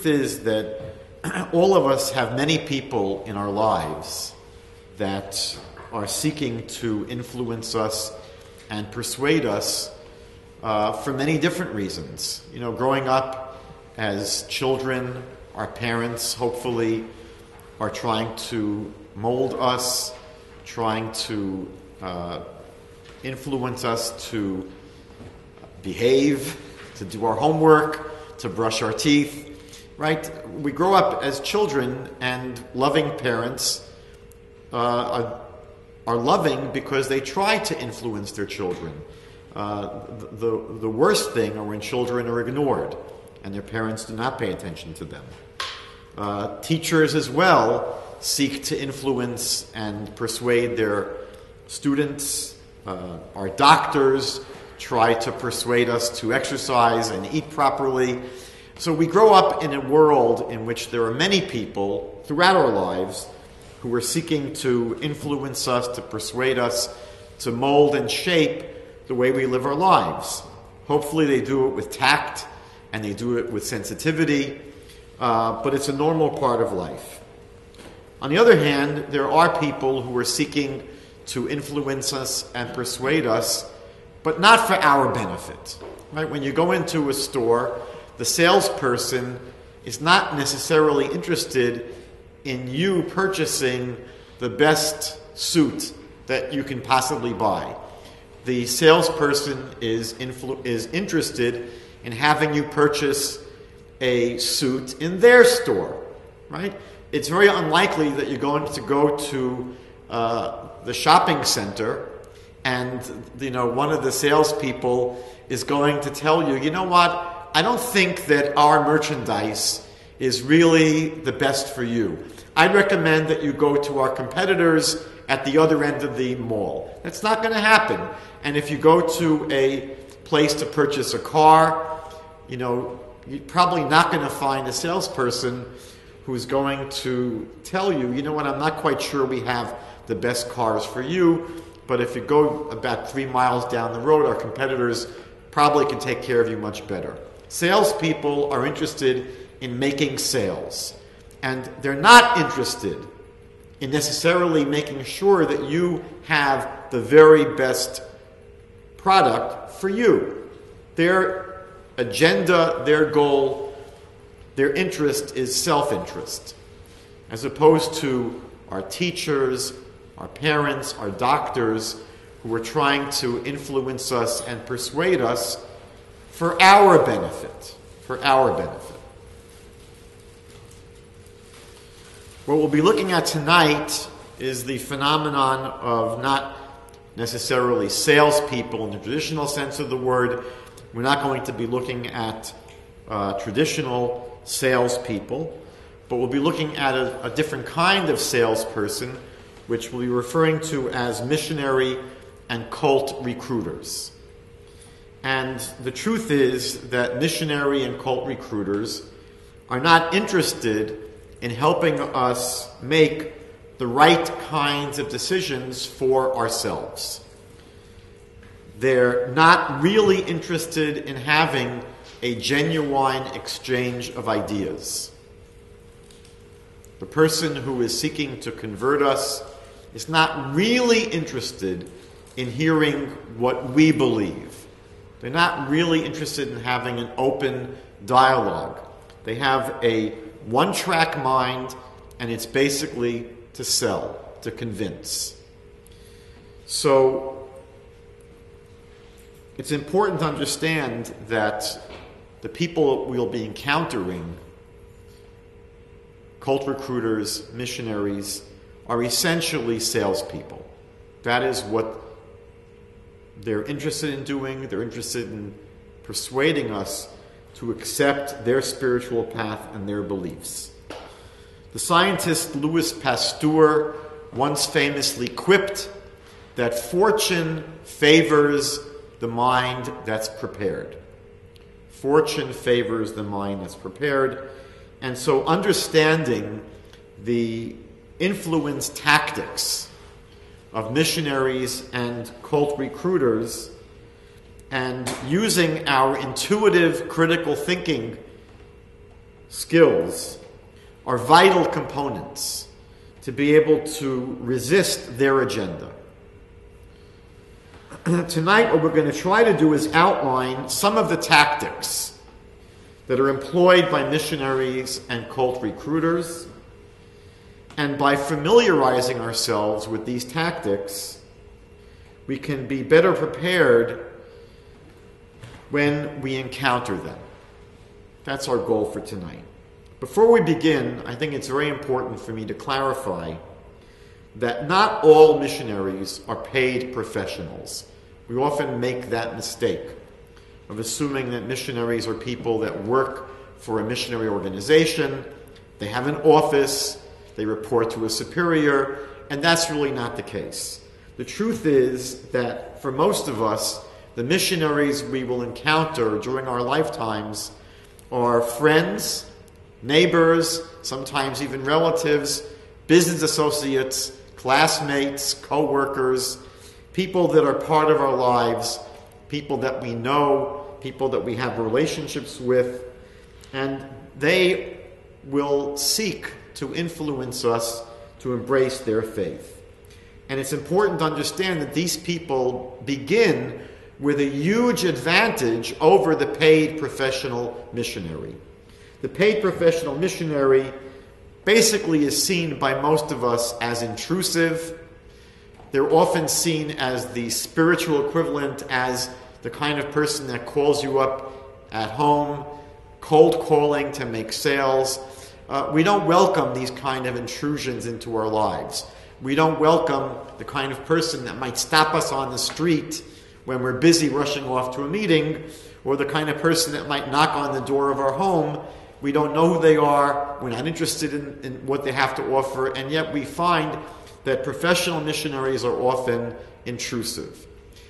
truth is that all of us have many people in our lives that are seeking to influence us and persuade us uh, for many different reasons. You know, growing up as children, our parents hopefully are trying to mold us, trying to uh, influence us to behave, to do our homework, to brush our teeth. Right? We grow up as children, and loving parents uh, are, are, loving because they try to influence their children. Uh, the, the worst thing are when children are ignored and their parents do not pay attention to them. Uh, teachers, as well, seek to influence and persuade their students. Uh, our doctors try to persuade us to exercise and eat properly. So we grow up in a world in which there are many people throughout our lives who are seeking to influence us, to persuade us, to mold and shape the way we live our lives. Hopefully, they do it with tact and they do it with sensitivity, uh, but it's a normal part of life. On the other hand, there are people who are seeking to influence us and persuade us, but not for our benefit. Right? When you go into a store, the salesperson is not necessarily interested in you purchasing the best suit that you can possibly buy. The salesperson is, influ- is interested in having you purchase a suit in their store, right? It's very unlikely that you're going to go to uh, the shopping center and you know one of the salespeople is going to tell you, you know what? I don't think that our merchandise is really the best for you. I'd recommend that you go to our competitors at the other end of the mall. That's not going to happen. And if you go to a place to purchase a car, you know, you're probably not going to find a salesperson who's going to tell you, you know what, I'm not quite sure we have the best cars for you, but if you go about three miles down the road, our competitors probably can take care of you much better. Salespeople are interested in making sales, and they're not interested in necessarily making sure that you have the very best product for you. Their agenda, their goal, their interest is self interest, as opposed to our teachers, our parents, our doctors, who are trying to influence us and persuade us for our benefit. For our benefit. What we'll be looking at tonight is the phenomenon of not necessarily salespeople in the traditional sense of the word, we're not going to be looking at uh, traditional salespeople, but we'll be looking at a, a different kind of salesperson, which we'll be referring to as missionary and cult recruiters. And the truth is that missionary and cult recruiters are not interested in helping us make the right kinds of decisions for ourselves. They're not really interested in having a genuine exchange of ideas. The person who is seeking to convert us is not really interested in hearing what we believe. They're not really interested in having an open dialogue. They have a one track mind, and it's basically to sell, to convince. So it's important to understand that the people we'll be encountering, cult recruiters, missionaries, are essentially salespeople. That is what they're interested in doing. They're interested in persuading us to accept their spiritual path and their beliefs. The scientist Louis Pasteur once famously quipped that fortune favors the mind that's prepared. Fortune favors the mind that's prepared. And so, understanding the influence tactics of missionaries and cult recruiters and using our intuitive critical thinking skills are vital components to be able to resist their agenda. Tonight, what we're going to try to do is outline some of the tactics that are employed by missionaries and cult recruiters. And by familiarizing ourselves with these tactics, we can be better prepared when we encounter them. That's our goal for tonight. Before we begin, I think it's very important for me to clarify that not all missionaries are paid professionals. We often make that mistake of assuming that missionaries are people that work for a missionary organization, they have an office, they report to a superior, and that's really not the case. The truth is that for most of us, the missionaries we will encounter during our lifetimes are friends, neighbors, sometimes even relatives, business associates, classmates, co workers, people that are part of our lives, people that we know, people that we have relationships with, and they will seek to influence us to embrace their faith. And it's important to understand that these people begin with a huge advantage over the paid professional missionary. The paid professional missionary basically is seen by most of us as intrusive. They're often seen as the spiritual equivalent, as the kind of person that calls you up at home, cold calling to make sales. Uh, we don't welcome these kind of intrusions into our lives. We don't welcome the kind of person that might stop us on the street when we're busy rushing off to a meeting, or the kind of person that might knock on the door of our home. We don't know who they are, we're not interested in, in what they have to offer, and yet we find that professional missionaries are often intrusive.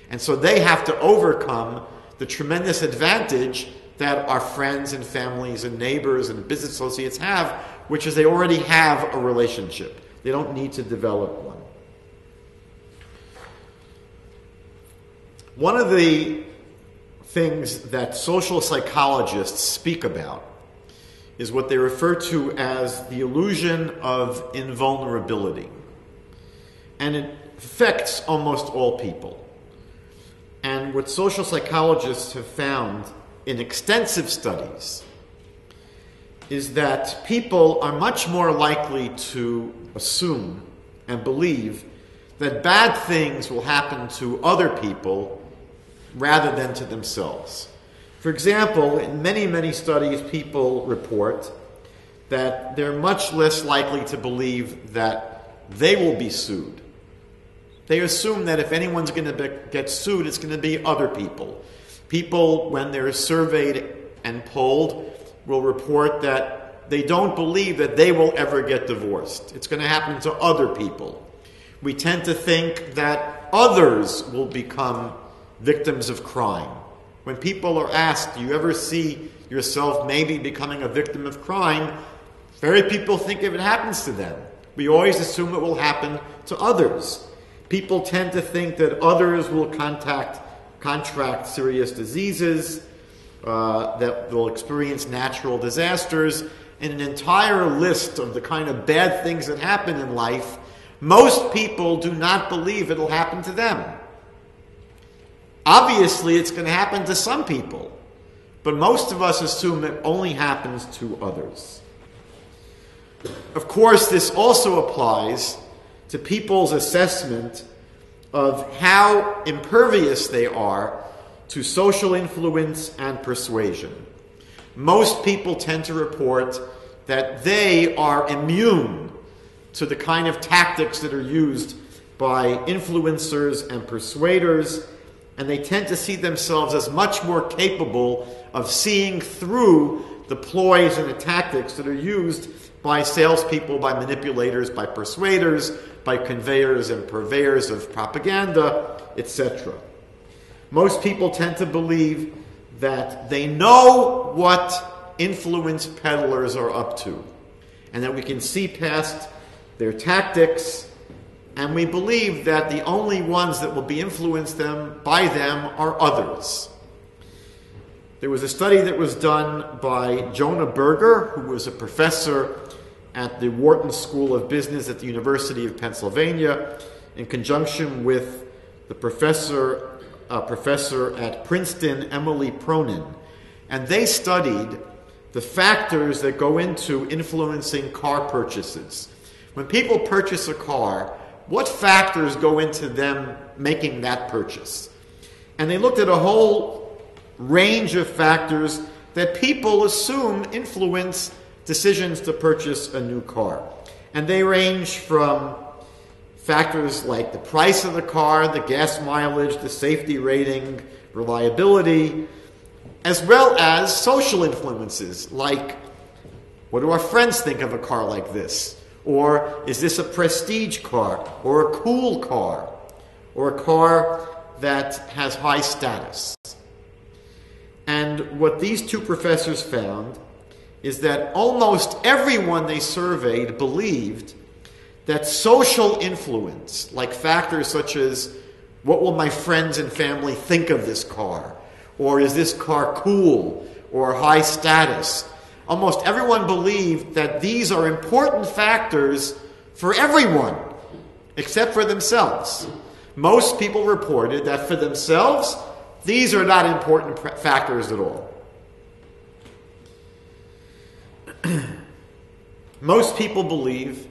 And so they have to overcome the tremendous advantage that our friends and families and neighbors and business associates have, which is they already have a relationship. They don't need to develop one. One of the things that social psychologists speak about is what they refer to as the illusion of invulnerability. And it affects almost all people. And what social psychologists have found in extensive studies is that people are much more likely to assume and believe that bad things will happen to other people rather than to themselves. For example, in many, many studies, people report that they're much less likely to believe that they will be sued they assume that if anyone's going to get sued, it's going to be other people. People, when they're surveyed and polled, will report that they don't believe that they will ever get divorced. It's going to happen to other people. We tend to think that others will become victims of crime. When people are asked, Do you ever see yourself maybe becoming a victim of crime? Very people think if it happens to them. We always assume it will happen to others people tend to think that others will contact, contract serious diseases, uh, that will experience natural disasters, and an entire list of the kind of bad things that happen in life. Most people do not believe it'll happen to them. Obviously, it's going to happen to some people, but most of us assume it only happens to others. Of course, this also applies to people's assessment of how impervious they are to social influence and persuasion. Most people tend to report that they are immune to the kind of tactics that are used by influencers and persuaders, and they tend to see themselves as much more capable of seeing through the ploys and the tactics that are used by salespeople, by manipulators, by persuaders, by conveyors and purveyors of propaganda, etc. Most people tend to believe that they know what influence peddlers are up to, and that we can see past their tactics, and we believe that the only ones that will be influenced them by them are others. There was a study that was done by Jonah Berger, who was a professor at the Wharton School of Business at the University of Pennsylvania, in conjunction with the professor, uh, professor at Princeton, Emily Pronin. And they studied the factors that go into influencing car purchases. When people purchase a car, what factors go into them making that purchase? And they looked at a whole range of factors that people assume influence decisions to purchase a new car. And they range from factors like the price of the car, the gas mileage, the safety rating, reliability, as well as social influences like what do our friends think of a car like this? Or is this a prestige car? Or a cool car? Or a car that has high status? And what these two professors found is that almost everyone they surveyed believed that social influence, like factors such as what will my friends and family think of this car? Or is this car cool or high status? Almost everyone believed that these are important factors for everyone except for themselves. Most people reported that for themselves, these are not important factors at all. Most people believe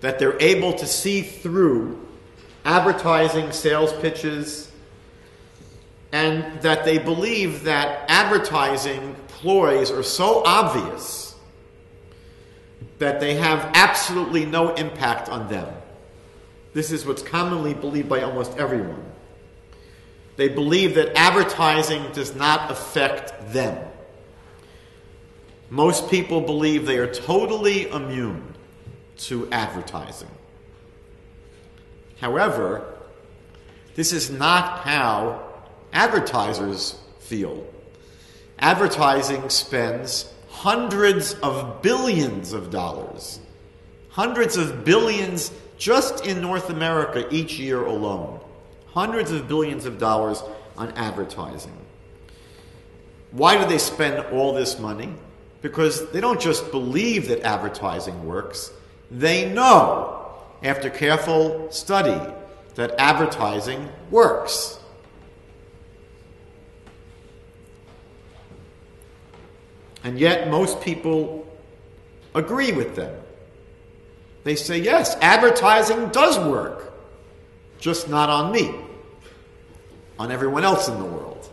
that they're able to see through advertising sales pitches and that they believe that advertising ploys are so obvious that they have absolutely no impact on them. This is what's commonly believed by almost everyone. They believe that advertising does not affect them. Most people believe they are totally immune to advertising. However, this is not how advertisers feel. Advertising spends hundreds of billions of dollars, hundreds of billions just in North America each year alone. Hundreds of billions of dollars on advertising. Why do they spend all this money? Because they don't just believe that advertising works, they know, after careful study, that advertising works. And yet, most people agree with them. They say, yes, advertising does work, just not on me, on everyone else in the world.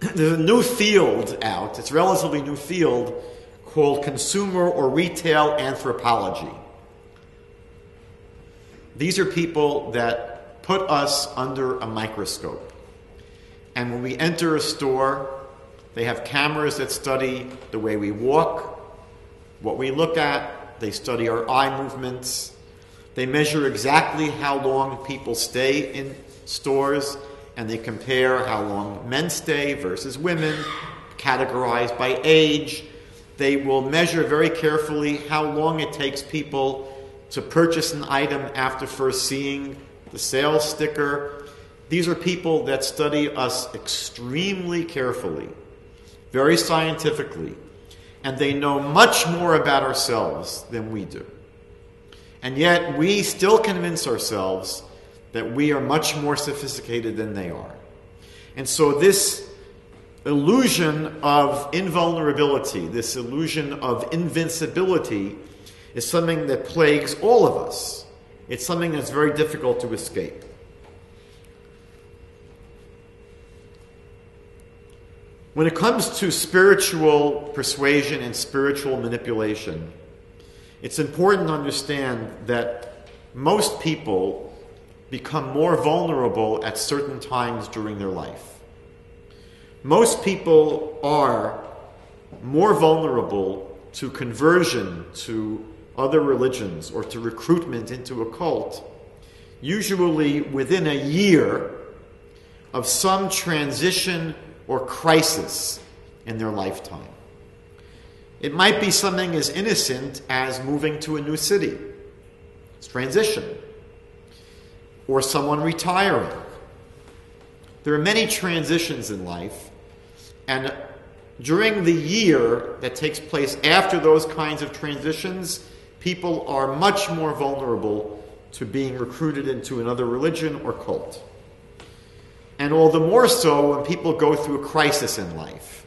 There's a new field out, it's a relatively new field called consumer or retail anthropology. These are people that put us under a microscope. And when we enter a store, they have cameras that study the way we walk, what we look at, they study our eye movements, they measure exactly how long people stay in stores, and they compare how long men stay versus women, categorized by age, they will measure very carefully how long it takes people to purchase an item after first seeing the sales sticker. These are people that study us extremely carefully, very scientifically, and they know much more about ourselves than we do. And yet, we still convince ourselves that we are much more sophisticated than they are. And so, this illusion of invulnerability, this illusion of invincibility, is something that plagues all of us. It's something that's very difficult to escape. When it comes to spiritual persuasion and spiritual manipulation, it's important to understand that most people become more vulnerable at certain times during their life most people are more vulnerable to conversion to other religions or to recruitment into a cult, usually within a year of some transition or crisis in their lifetime. It might be something as innocent as moving to a new city, it's transition, or someone retiring. There are many transitions in life And during the year that takes place after those kinds of transitions, people are much more vulnerable to being recruited into another religion or cult. And all the more so when people go through a crisis in life.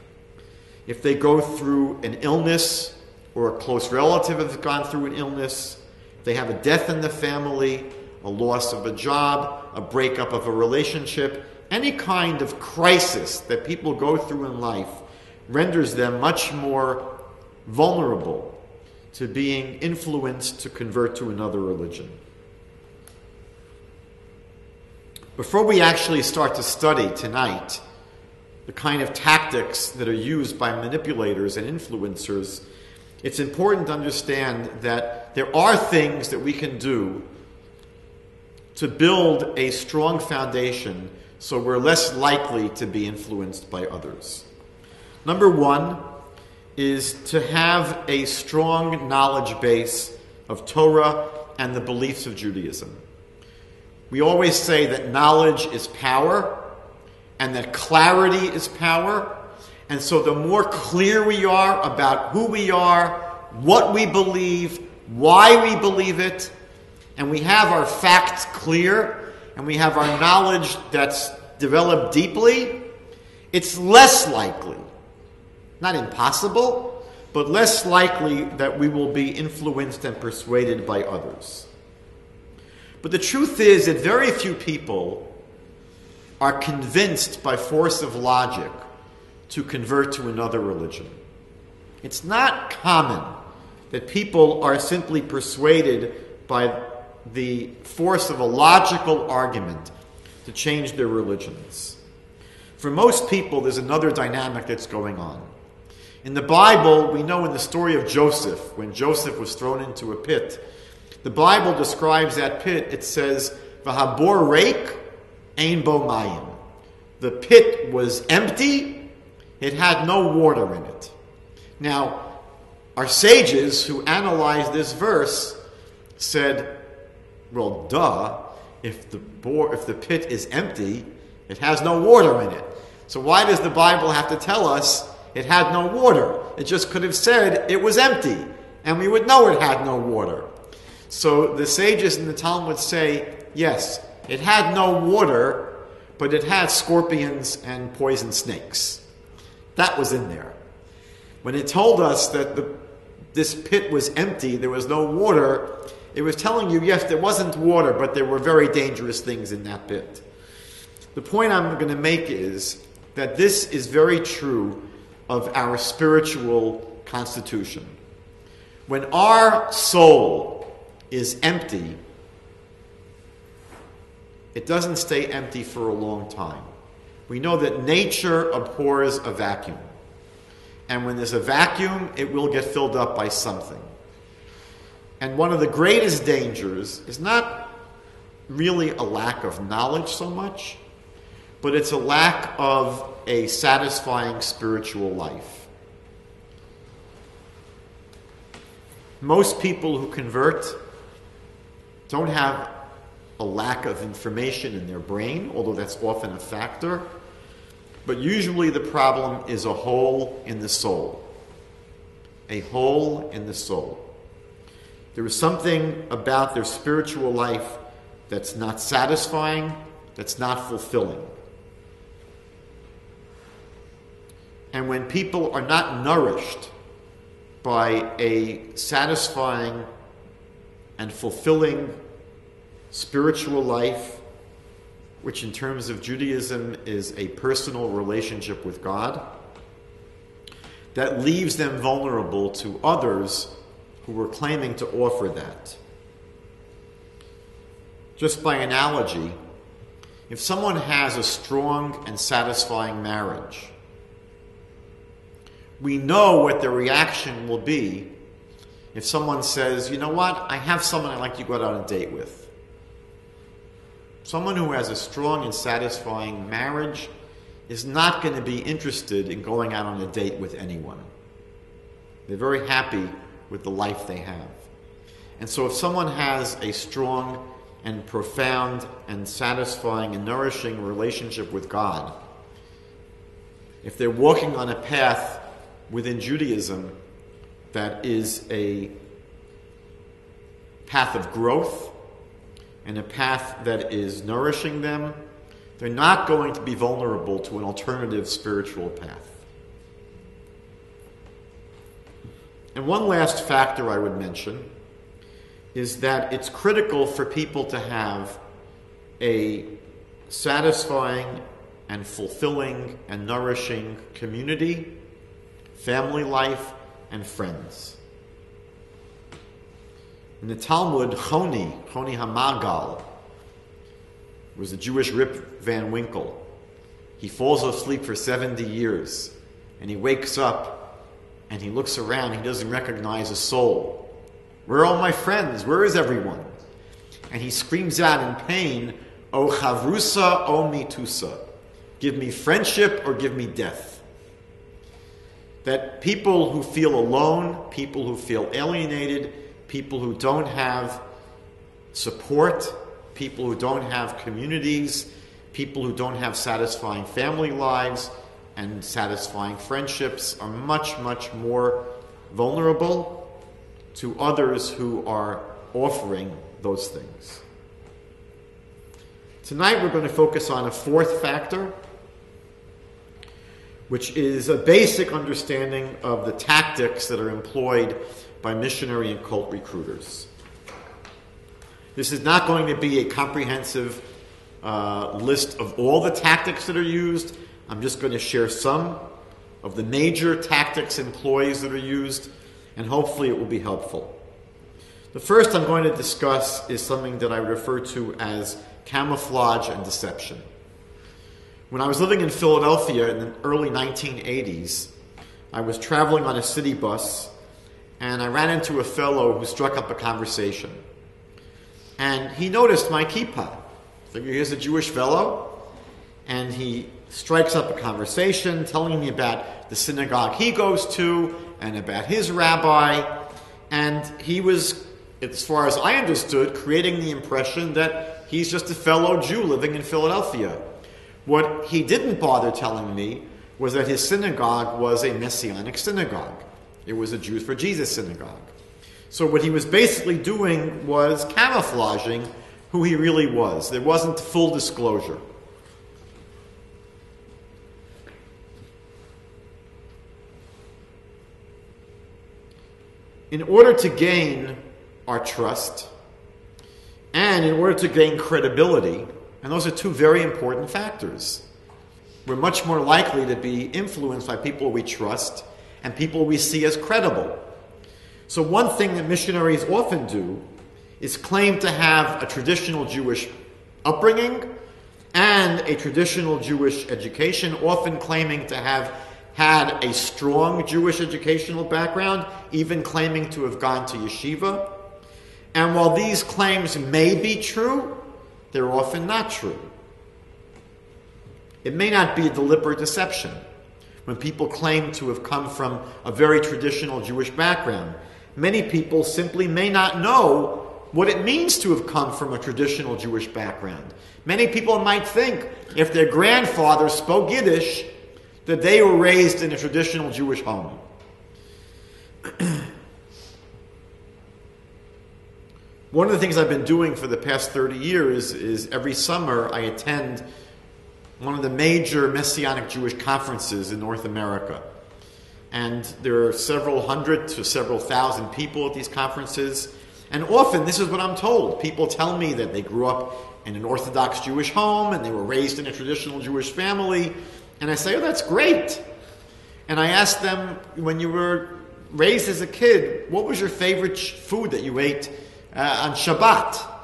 If they go through an illness or a close relative has gone through an illness, they have a death in the family, a loss of a job, a breakup of a relationship, any kind of crisis that people go through in life renders them much more vulnerable to being influenced to convert to another religion. Before we actually start to study tonight the kind of tactics that are used by manipulators and influencers, it's important to understand that there are things that we can do to build a strong foundation so we're less likely to be influenced by others. Number one is to have a strong knowledge base of Torah and the beliefs of Judaism. We always say that knowledge is power and that clarity is power. And so the more clear we are about who we are, what we believe, why we believe it, and we have our facts clear, and we have our knowledge that's developed deeply, it's less likely not impossible, but less likely that we will be influenced and persuaded by others. But the truth is that very few people are convinced by force of logic to convert to another religion. It's not common that people are simply persuaded by the force of a logical argument to change their religions. For most people, there's another dynamic that's going on. In the Bible, we know in the story of Joseph, when Joseph was thrown into a pit, the Bible describes that pit. It says, "Vahabor reik ein bo mayim." The pit was empty; it had no water in it. Now, our sages who analyzed this verse said, "Well, duh. If the if the pit is empty, it has no water in it. So why does the Bible have to tell us?" It had no water. It just could have said it was empty, and we would know it had no water. So the sages in the Talmud would say, yes, it had no water, but it had scorpions and poison snakes. That was in there. When it told us that the, this pit was empty, there was no water, it was telling you, yes, there wasn't water, but there were very dangerous things in that pit. The point I'm going to make is that this is very true of our spiritual constitution. When our soul is empty, it doesn't stay empty for a long time. We know that nature abhors a vacuum. And when there's a vacuum, it will get filled up by something. And one of the greatest dangers is not really a lack of knowledge so much, but it's a lack of a satisfying spiritual life. Most people who convert don't have a lack of information in their brain, although that's often a factor. But usually the problem is a hole in the soul. A hole in the soul. There is something about their spiritual life that's not satisfying, that's not fulfilling. And when people are not nourished by a satisfying and fulfilling spiritual life, which in terms of Judaism is a personal relationship with God, that leaves them vulnerable to others who are claiming to offer that. Just by analogy, if someone has a strong and satisfying marriage, we know what the reaction will be if someone says, you know what, I have someone I'd like to go out on a date with. Someone who has a strong and satisfying marriage is not going to be interested in going out on a date with anyone. They're very happy with the life they have. And so, if someone has a strong and profound and satisfying and nourishing relationship with God, if they're walking on a path within Judaism that is a path of growth and a path that is nourishing them, they're not going to be vulnerable to an alternative spiritual path. And one last factor I would mention is that it's critical for people to have a satisfying and fulfilling and nourishing community, family life, and friends. In the Talmud, Choni, Choni Hamagal, was a Jewish Rip Van Winkle. He falls asleep for 70 years and he wakes up and he looks around. He doesn't recognize a soul. Where are all my friends? Where is everyone? And he screams out in pain, O chavrusa, O mitusa. Give me friendship or give me death. That people who feel alone, people who feel alienated, people who don't have support, people who don't have communities, people who don't have satisfying family lives and satisfying friendships are much, much more vulnerable to others who are offering those things. Tonight we're going to focus on a fourth factor, which is a basic understanding of the tactics that are employed by missionary and cult recruiters. This is not going to be a comprehensive uh, list of all the tactics that are used. I'm just going to share some of the major tactics employees that are used, and hopefully it will be helpful. The first I'm going to discuss is something that I refer to as camouflage and deception. When I was living in Philadelphia in the early 1980s, I was traveling on a city bus and I ran into a fellow who struck up a conversation. And he noticed my kippah. Figure here's a Jewish fellow, and he strikes up a conversation telling me about the synagogue he goes to and about his rabbi. And he was, as far as I understood, creating the impression that he's just a fellow Jew living in Philadelphia. What he didn't bother telling me was that his synagogue was a messianic synagogue. It was a Jews for Jesus synagogue. So what he was basically doing was camouflaging who he really was. There wasn't full disclosure. In order to gain our trust and in order to gain credibility, and those are two very important factors, we're much more likely to be influenced by people we trust and people we see as credible. So, one thing that missionaries often do is claim to have a traditional Jewish upbringing and a traditional Jewish education, often claiming to have had a strong Jewish educational background, even claiming to have gone to yeshiva. And while these claims may be true, they're often not true. It may not be a deliberate deception when people claim to have come from a very traditional Jewish background. Many people simply may not know what it means to have come from a traditional Jewish background. Many people might think if their grandfather spoke Yiddish, that they were raised in a traditional Jewish home. One of the things I've been doing for the past 30 years is every summer I attend one of the major Messianic Jewish conferences in North America. And there are several hundred to several thousand people at these conferences. And often, this is what I'm told. People tell me that they grew up in an Orthodox Jewish home and they were raised in a traditional Jewish family. And I say, Oh, that's great. And I ask them, when you were raised as a kid, what was your favorite food that you ate uh, on Shabbat?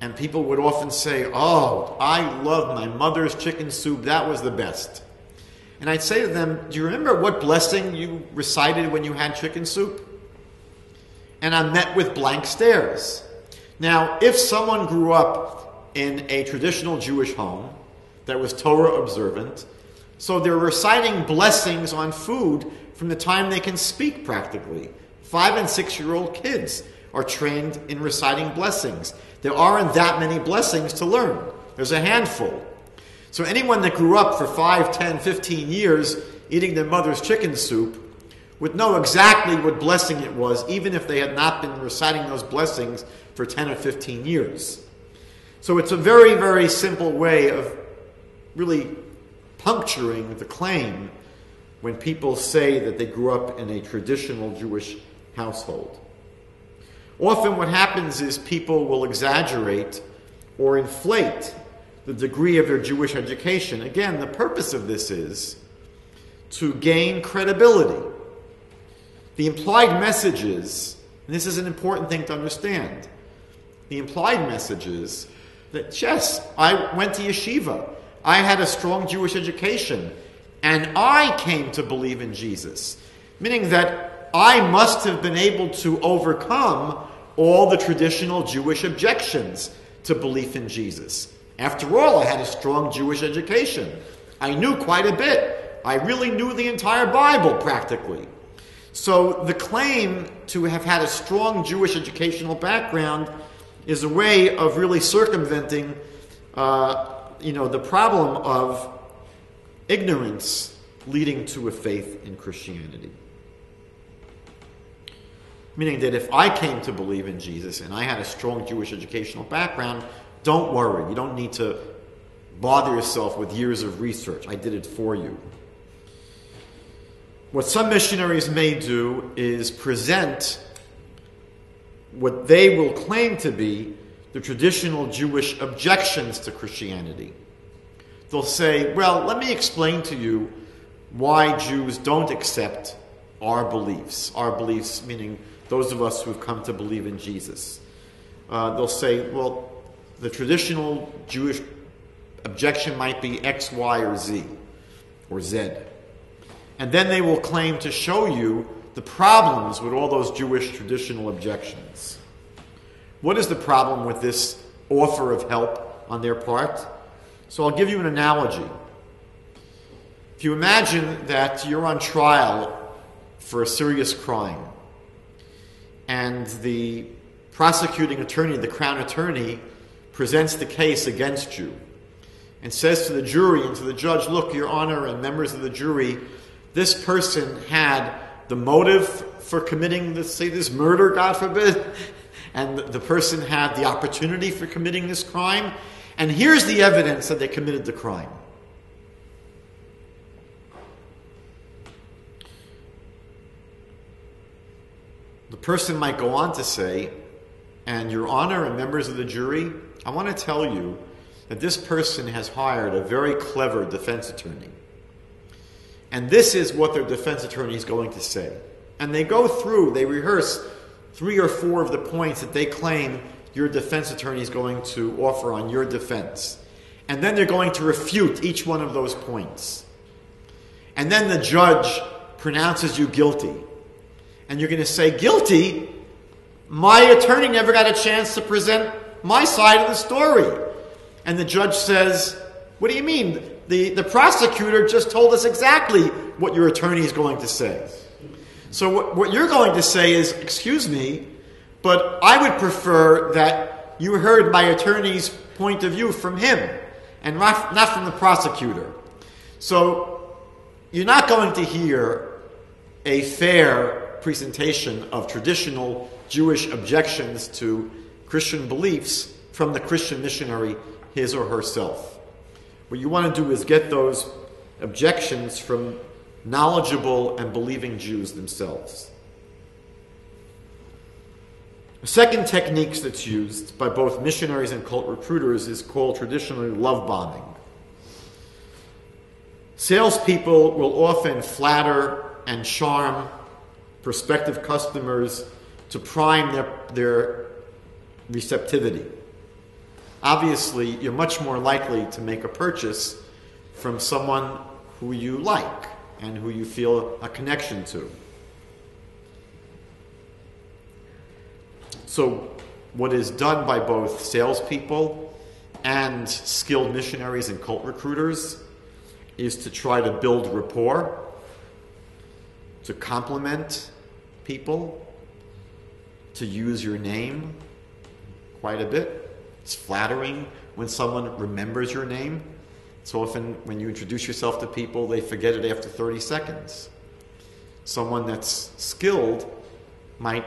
And people would often say, Oh, I love my mother's chicken soup. That was the best. And I'd say to them, Do you remember what blessing you recited when you had chicken soup? And I'm met with blank stares. Now, if someone grew up in a traditional Jewish home that was Torah observant, so they're reciting blessings on food from the time they can speak practically. Five and six year old kids are trained in reciting blessings. There aren't that many blessings to learn, there's a handful. So anyone that grew up for 5, 10, 15 years eating their mother's chicken soup would know exactly what blessing it was, even if they had not been reciting those blessings for 10 or 15 years. So it's a very, very simple way of really puncturing the claim when people say that they grew up in a traditional Jewish household. Often, what happens is people will exaggerate or inflate the degree of their Jewish education. Again, the purpose of this is to gain credibility. The implied message is, and this is an important thing to understand, the implied message is that yes, I went to yeshiva, I had a strong Jewish education, and I came to believe in Jesus. Meaning that I must have been able to overcome all the traditional Jewish objections to belief in Jesus. After all, I had a strong Jewish education. I knew quite a bit. I really knew the entire Bible practically. So the claim to have had a strong Jewish educational background is a way of really circumventing, uh, you know, the problem of ignorance leading to a faith in Christianity. Meaning that if I came to believe in Jesus and I had a strong Jewish educational background, don't worry. You don't need to bother yourself with years of research. I did it for you. What some missionaries may do is present what they will claim to be the traditional Jewish objections to Christianity. They'll say, Well, let me explain to you why Jews don't accept our beliefs. Our beliefs, meaning those of us who've come to believe in Jesus. Uh, they'll say, Well, the traditional Jewish objection might be X, Y, or Z, or Z. And then they will claim to show you the problems with all those Jewish traditional objections. What is the problem with this offer of help on their part? So I'll give you an analogy. If you imagine that you're on trial for a serious crime, and the prosecuting attorney, the crown attorney, presents the case against you and says to the jury and to the judge, Look, Your Honor, and members of the jury, this person had the motive for committing, this, say, this murder, God forbid, and the person had the opportunity for committing this crime, and here's the evidence that they committed the crime. Person might go on to say, and Your Honor and members of the jury, I want to tell you that this person has hired a very clever defense attorney. And this is what their defense attorney is going to say. And they go through, they rehearse three or four of the points that they claim your defense attorney is going to offer on your defense. And then they're going to refute each one of those points. And then the judge pronounces you guilty. And you're going to say, Guilty? My attorney never got a chance to present my side of the story. And the judge says, What do you mean? The, the prosecutor just told us exactly what your attorney is going to say. So, what, what you're going to say is, Excuse me, but I would prefer that you heard my attorney's point of view from him and not, not from the prosecutor. So, you're not going to hear a fair presentation of traditional Jewish objections to Christian beliefs from the Christian missionary, his or herself. What you want to do is get those objections from knowledgeable and believing Jews themselves. The second technique that's used by both missionaries and cult recruiters is called traditionally love bombing. Salespeople will often flatter and charm prospective customers to prime their, their receptivity. Obviously, you're much more likely to make a purchase from someone who you like and who you feel a connection to. So, what is done by both salespeople and skilled missionaries and cult recruiters is to try to build rapport, to compliment people, to use your name quite a bit. It's flattering when someone remembers your name. So often, when you introduce yourself to people, they forget it after 30 seconds. Someone that's skilled might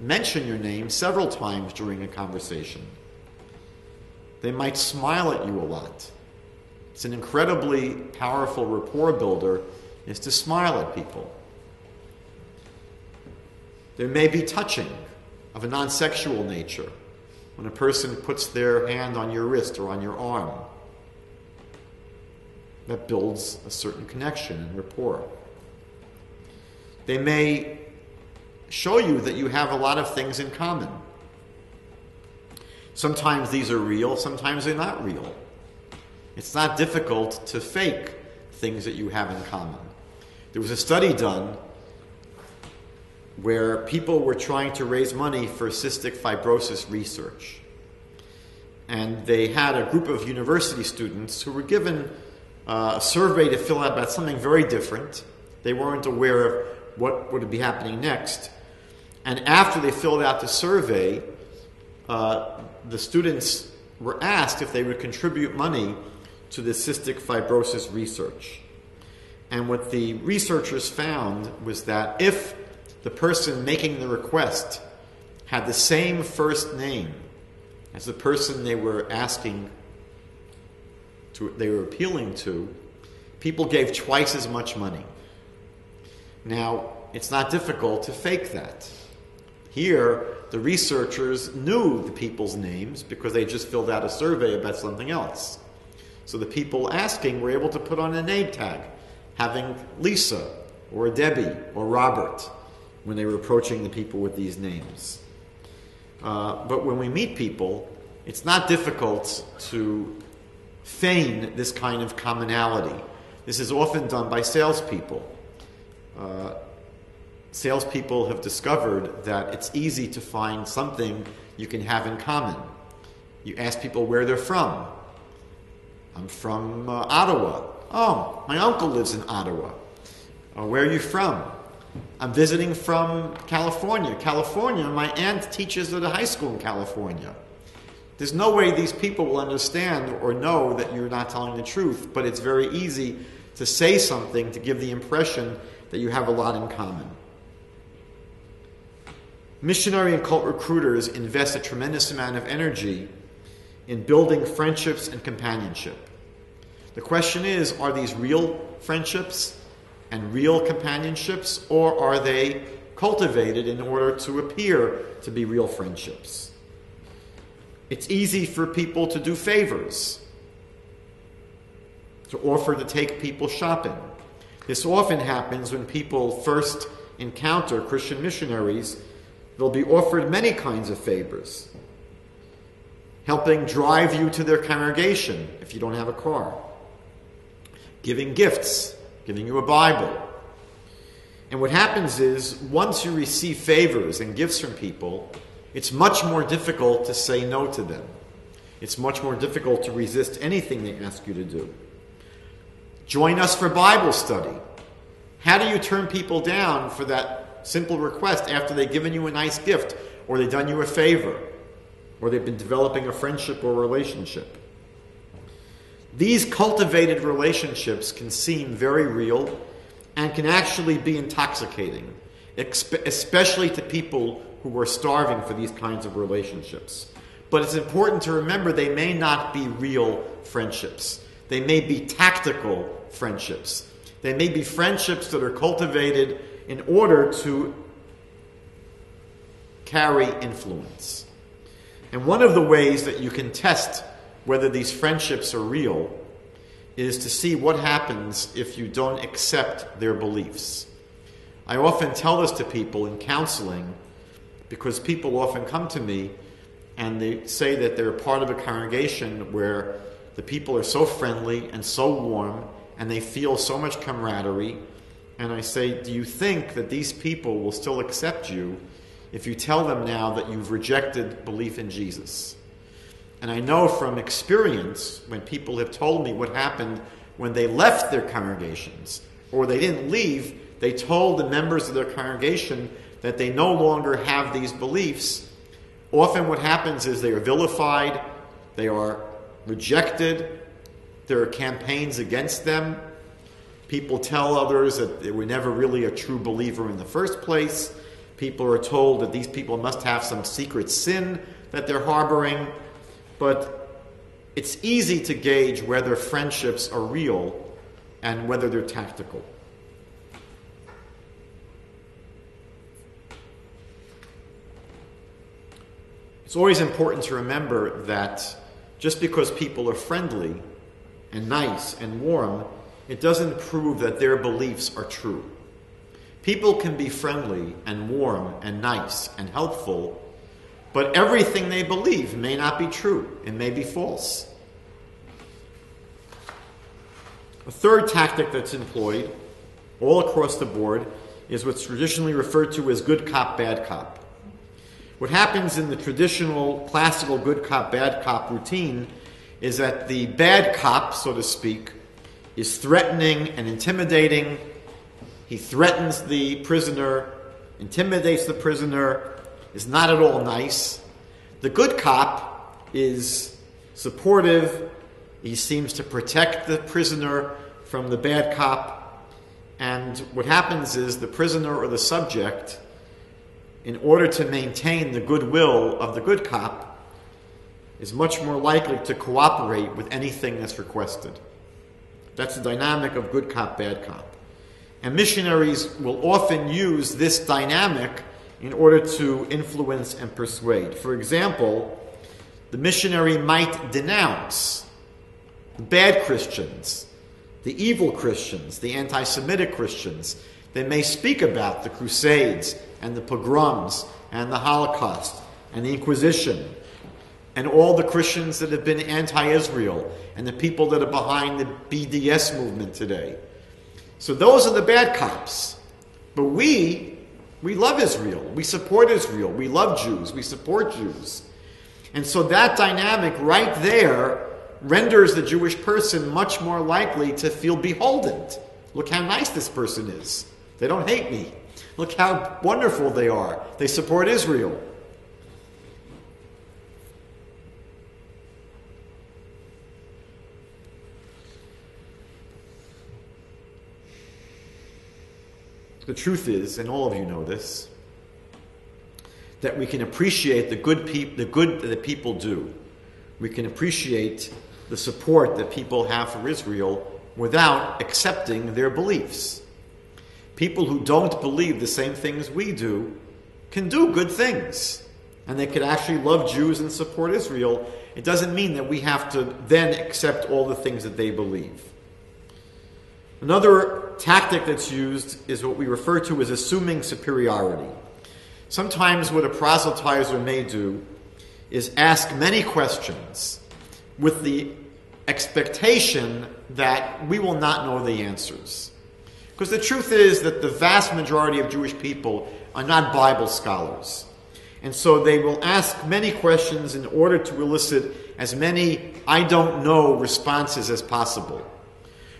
mention your name several times during a conversation. They might smile at you a lot. It's an incredibly powerful rapport builder is to smile at people. There may be touching of a non sexual nature when a person puts their hand on your wrist or on your arm. That builds a certain connection and rapport. They may show you that you have a lot of things in common. Sometimes these are real, sometimes they're not real. It's not difficult to fake things that you have in common. There was a study done where people were trying to raise money for cystic fibrosis research. And they had a group of university students who were given uh, a survey to fill out about something very different. They weren't aware of what would be happening next. And after they filled out the survey, uh, the students were asked if they would contribute money to the cystic fibrosis research. And what the researchers found was that if the person making the request had the same first name as the person they were asking to, they were appealing to, people gave twice as much money. Now, it's not difficult to fake that. Here, the researchers knew the people's names because they just filled out a survey about something else. So the people asking were able to put on a name tag, having Lisa or Debbie or Robert when they were approaching the people with these names. Uh, but when we meet people, it's not difficult to feign this kind of commonality. This is often done by salespeople. Uh, salespeople have discovered that it's easy to find something you can have in common. You ask people where they're from. I'm from uh, Ottawa. Oh, my uncle lives in Ottawa. Uh, where are you from? I'm visiting from California. California, my aunt teaches at a high school in California. There's no way these people will understand or know that you're not telling the truth, but it's very easy to say something to give the impression that you have a lot in common. Missionary and cult recruiters invest a tremendous amount of energy in building friendships and companionship. The question is are these real friendships and real companionships, or are they cultivated in order to appear to be real friendships? It's easy for people to do favors, to offer to take people shopping. This often happens when people first encounter Christian missionaries They'll be offered many kinds of favors, helping drive you to their congregation if you don't have a car, giving gifts, giving you a Bible. And what happens is, once you receive favors and gifts from people, it's much more difficult to say no to them. It's much more difficult to resist anything they ask you to do. Join us for Bible study. How do you turn people down for that simple request after they've given you a nice gift or they've done you a favor or they've been developing a friendship or relationship. These cultivated relationships can seem very real and can actually be intoxicating, especially to people who are starving for these kinds of relationships. But it's important to remember they may not be real friendships. They may be tactical friendships. They may be friendships that are cultivated in order to carry influence. And one of the ways that you can test whether these friendships are real is to see what happens if you don't accept their beliefs. I often tell this to people in counseling because people often come to me and they say that they're part of a congregation where the people are so friendly and so warm and they feel so much camaraderie and I say, Do you think that these people will still accept you if you tell them now that you've rejected belief in Jesus? And I know from experience when people have told me what happened when they left their congregations or they didn't leave, they told the members of their congregation that they no longer have these beliefs. Often, what happens is they are vilified, they are rejected, There are campaigns against them. People tell others that they were never really a true believer in the first place. People are told that these people must have some secret sin that they're harboring. But it's easy to gauge whether friendships are real and whether they're tactical. It's always important to remember that just because people are friendly and nice and warm, it doesn't prove that their beliefs are true. People can be friendly and warm and nice and helpful, but everything they believe may not be true. It may be false. A third tactic that's employed all across the board is what's traditionally referred to as good cop, bad cop. What happens in the traditional classical good cop, bad cop routine is that the bad cop, so to speak, is threatening and intimidating. He threatens the prisoner, intimidates the prisoner, is not at all nice. The good cop is supportive. He seems to protect the prisoner from the bad cop. And what happens is the prisoner or the subject in order to maintain the goodwill of the good cop, is much more likely to cooperate with anything that's requested. That's the dynamic of good cop, bad cop. And missionaries will often use this dynamic in order to influence and persuade. For example, the missionary might denounce the bad Christians, the evil Christians, the anti Semitic Christians. They may speak about the Crusades and the pogroms and the Holocaust and the Inquisition and all the Christians that have been anti Israel and the people that are behind the BDS movement today. So those are the bad cops. But we, we love Israel. We support Israel. We love Jews. We support Jews. And so that dynamic right there renders the Jewish person much more likely to feel beholden. Look how nice this person is. They don't hate me. Look how wonderful they are. They support Israel. The truth is, and all of you know this, that we can appreciate the good, peop- the good that people do. We can appreciate the support that people have for Israel without accepting their beliefs people who don't believe the same things we do can do good things. And they could actually love Jews and support Israel. It doesn't mean that we have to then accept all the things that they believe. Another tactic that's used is what we refer to as assuming superiority. Sometimes what a proselytizer may do is ask many questions with the expectation that we will not know the answers. Because the truth is that the vast majority of Jewish people are not Bible scholars. And so they will ask many questions in order to elicit as many I don't know responses as possible.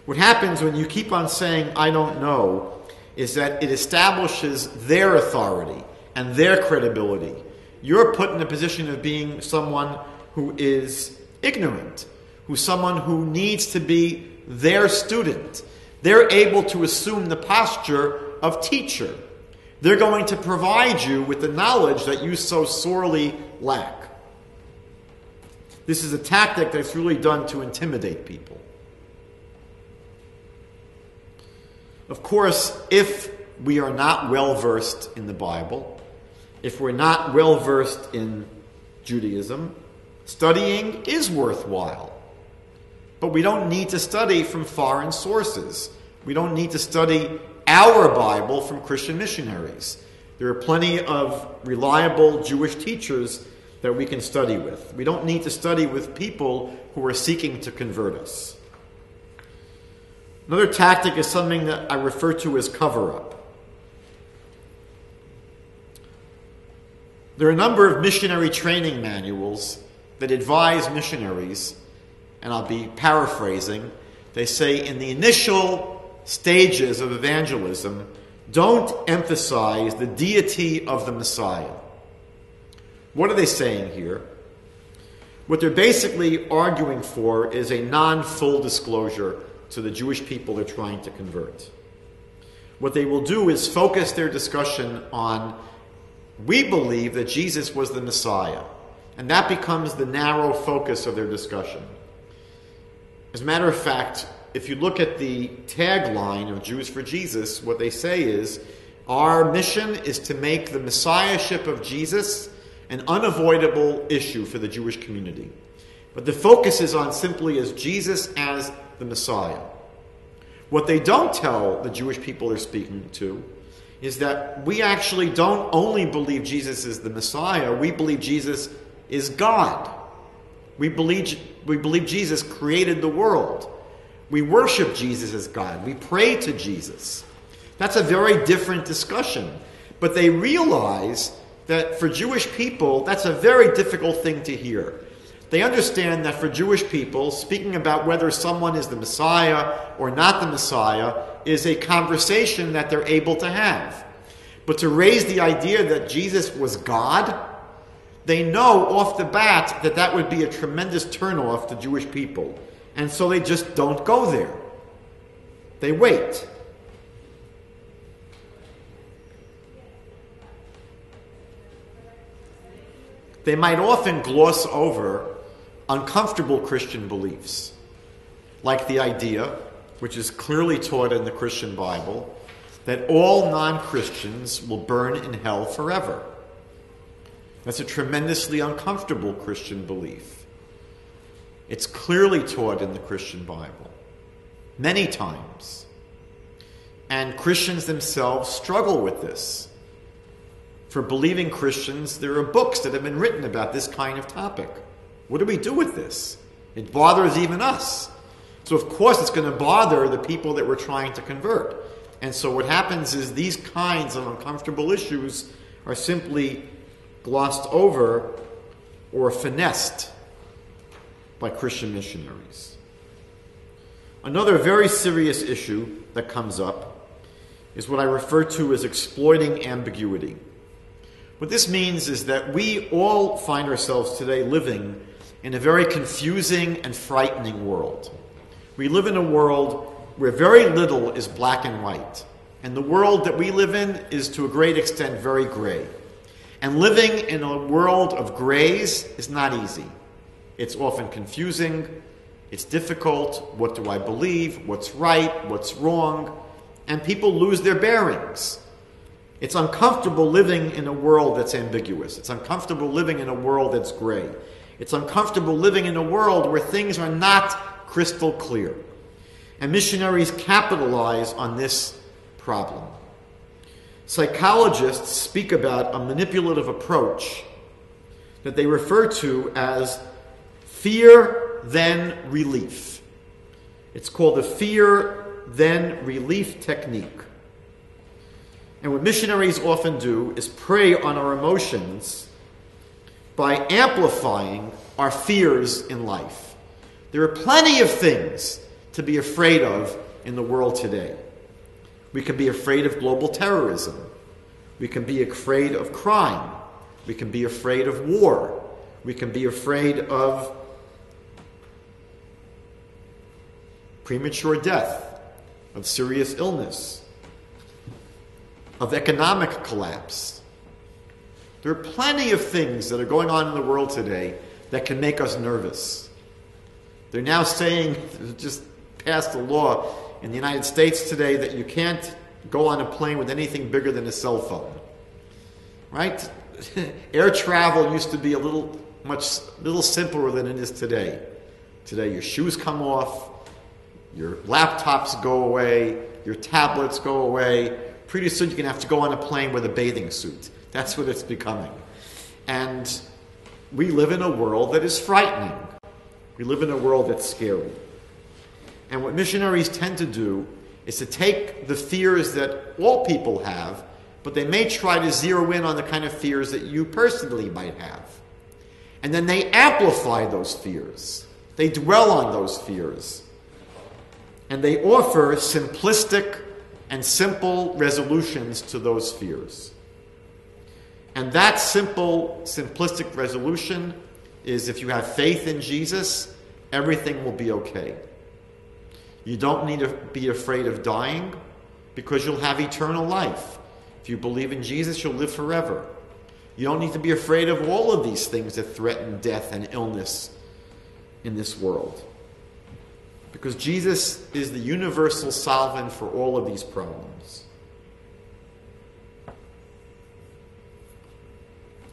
What happens when you keep on saying I don't know is that it establishes their authority and their credibility. You're put in a position of being someone who is ignorant, who's someone who needs to be their student they're able to assume the posture of teacher. They're going to provide you with the knowledge that you so sorely lack. This is a tactic that's really done to intimidate people. Of course, if we are not well versed in the Bible, if we're not well versed in Judaism, studying is worthwhile. But we don't need to study from foreign sources. We don't need to study our Bible from Christian missionaries. There are plenty of reliable Jewish teachers that we can study with. We don't need to study with people who are seeking to convert us. Another tactic is something that I refer to as cover up. There are a number of missionary training manuals that advise missionaries and I'll be paraphrasing, they say in the initial stages of evangelism, don't emphasize the deity of the Messiah. What are they saying here? What they're basically arguing for is a non full disclosure to the Jewish people they're trying to convert. What they will do is focus their discussion on we believe that Jesus was the Messiah, and that becomes the narrow focus of their discussion. As a matter of fact, if you look at the tagline of Jews for Jesus, what they say is our mission is to make the messiahship of Jesus an unavoidable issue for the Jewish community. But the focus is on simply as Jesus as the Messiah. What they don't tell the Jewish people they're speaking to is that we actually don't only believe Jesus is the Messiah, we believe Jesus is God. We believe, we believe Jesus created the world. We worship Jesus as God. We pray to Jesus. That's a very different discussion. But they realize that for Jewish people, that's a very difficult thing to hear. They understand that for Jewish people, speaking about whether someone is the Messiah or not the Messiah is a conversation that they're able to have. But to raise the idea that Jesus was God, they know off the bat that that would be a tremendous turnoff to Jewish people. And so they just don't go there. They wait. They might often gloss over uncomfortable Christian beliefs, like the idea, which is clearly taught in the Christian Bible, that all non Christians will burn in hell forever. That's a tremendously uncomfortable Christian belief. It's clearly taught in the Christian Bible, many times. And Christians themselves struggle with this. For believing Christians, there are books that have been written about this kind of topic. What do we do with this? It bothers even us. So, of course, it's going to bother the people that we're trying to convert. And so, what happens is these kinds of uncomfortable issues are simply glossed over or finessed by Christian missionaries. Another very serious issue that comes up is what I refer to as exploiting ambiguity. What this means is that we all find ourselves today living in a very confusing and frightening world. We live in a world where very little is black and white, and the world that we live in is to a great extent very gray. And living in a world of grays is not easy. It's often confusing, it's difficult. What do I believe? What's right? What's wrong? And people lose their bearings. It's uncomfortable living in a world that's ambiguous. It's uncomfortable living in a world that's gray. It's uncomfortable living in a world where things are not crystal clear. And missionaries capitalize on this problem. Psychologists speak about a manipulative approach that they refer to as fear then relief. It's called the fear then relief technique. And what missionaries often do is prey on our emotions by amplifying our fears in life. There are plenty of things to be afraid of in the world today. We can be afraid of global terrorism. We can be afraid of crime. We can be afraid of war. We can be afraid of premature death, of serious illness of economic collapse. There are plenty of things that are going on in the world today that can make us nervous. They're now saying, just passed a law in the United States today that you can't go on a plane with anything bigger than a cell phone. Right? Air travel used to be a little much little simpler than it is today. Today your shoes come off, your laptops go away, your tablets go away, pretty soon you're going to have to go on a plane with a bathing suit. That's what it's becoming. And we live in a world that is frightening. We live in a world that's scary. And what missionaries tend to do is to take the fears that all people have, but they may try to zero in on the kind of fears that you personally might have. And then they amplify those fears. They dwell on those fears. And they offer simplistic and simple resolutions to those fears. And that simple, simplistic resolution is if you have faith in Jesus, everything will be okay. You don't need to be afraid of dying because you'll have eternal life. If you believe in Jesus, you'll live forever. You don't need to be afraid of all of these things that threaten death and illness in this world. Because Jesus is the universal solvent for all of these problems.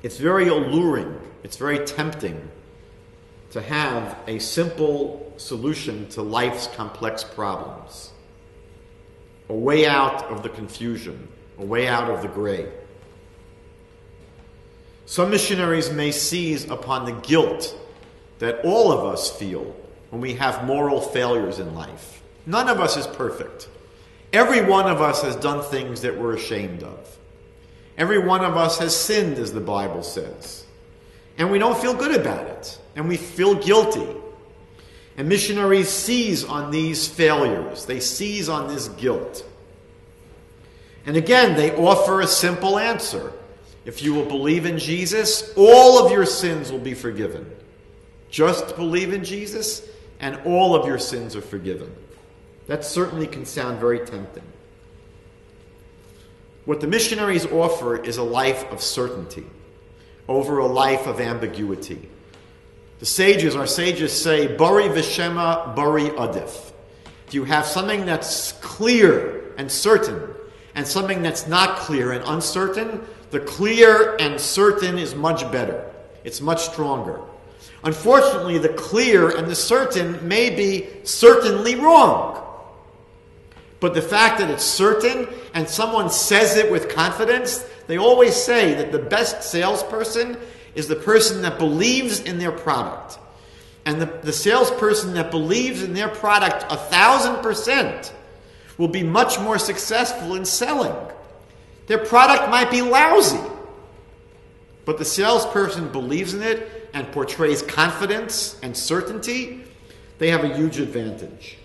It's very alluring, it's very tempting to have a simple solution to life's complex problems, a way out of the confusion, a way out of the gray. Some missionaries may seize upon the guilt that all of us feel when we have moral failures in life. None of us is perfect. Every one of us has done things that we're ashamed of. Every one of us has sinned, as the Bible says. And we don't feel good about it. And we feel guilty. And missionaries seize on these failures, they seize on this guilt. And again, they offer a simple answer. If you will believe in Jesus, all of your sins will be forgiven. Just believe in Jesus, and all of your sins are forgiven. That certainly can sound very tempting. What the missionaries offer is a life of certainty over a life of ambiguity. The sages, our sages say, Bari Vishema, Bari Adif. If you have something that's clear and certain, and something that's not clear and uncertain, the clear and certain is much better. It's much stronger. Unfortunately, the clear and the certain may be certainly wrong. But the fact that it's certain and someone says it with confidence, they always say that the best salesperson is the person that believes in their product. And the, the salesperson that believes in their product a thousand percent will be much more successful in selling. Their product might be lousy, but the salesperson believes in it and portrays confidence and certainty. They have a huge advantage.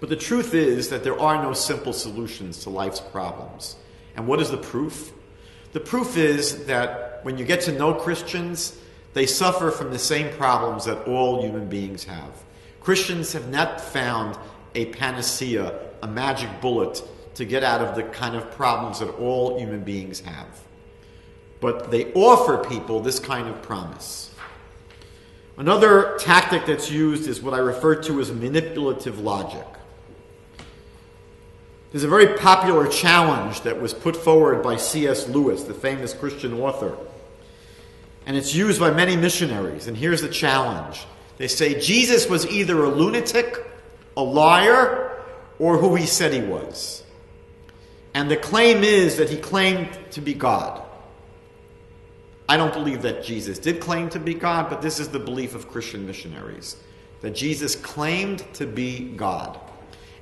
But the truth is that there are no simple solutions to life's problems. And what is the proof? The proof is that when you get to know Christians, they suffer from the same problems that all human beings have. Christians have not found a panacea, a magic bullet to get out of the kind of problems that all human beings have. But they offer people this kind of promise. Another tactic that's used is what I refer to as manipulative logic. There's a very popular challenge that was put forward by C.S. Lewis, the famous Christian author. And it's used by many missionaries. And here's the challenge they say Jesus was either a lunatic, a liar, or who he said he was. And the claim is that he claimed to be God. I don't believe that Jesus did claim to be God, but this is the belief of Christian missionaries that Jesus claimed to be God.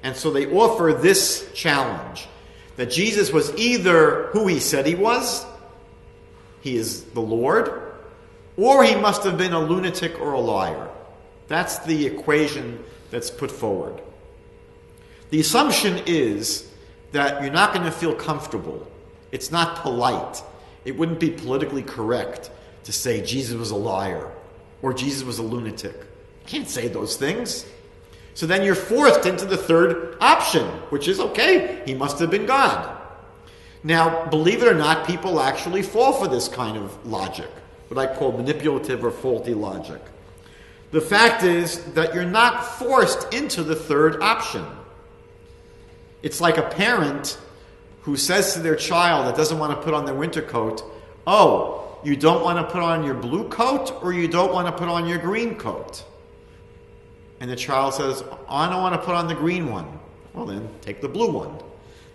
And so they offer this challenge that Jesus was either who he said he was, he is the Lord, or he must have been a lunatic or a liar. That's the equation that's put forward. The assumption is that you're not going to feel comfortable. It's not polite. It wouldn't be politically correct to say Jesus was a liar or Jesus was a lunatic. You can't say those things. So then you're forced into the third option, which is okay, he must have been God. Now, believe it or not, people actually fall for this kind of logic, what I call manipulative or faulty logic. The fact is that you're not forced into the third option. It's like a parent who says to their child that doesn't want to put on their winter coat, Oh, you don't want to put on your blue coat or you don't want to put on your green coat? And the child says, oh, I don't want to put on the green one. Well, then take the blue one.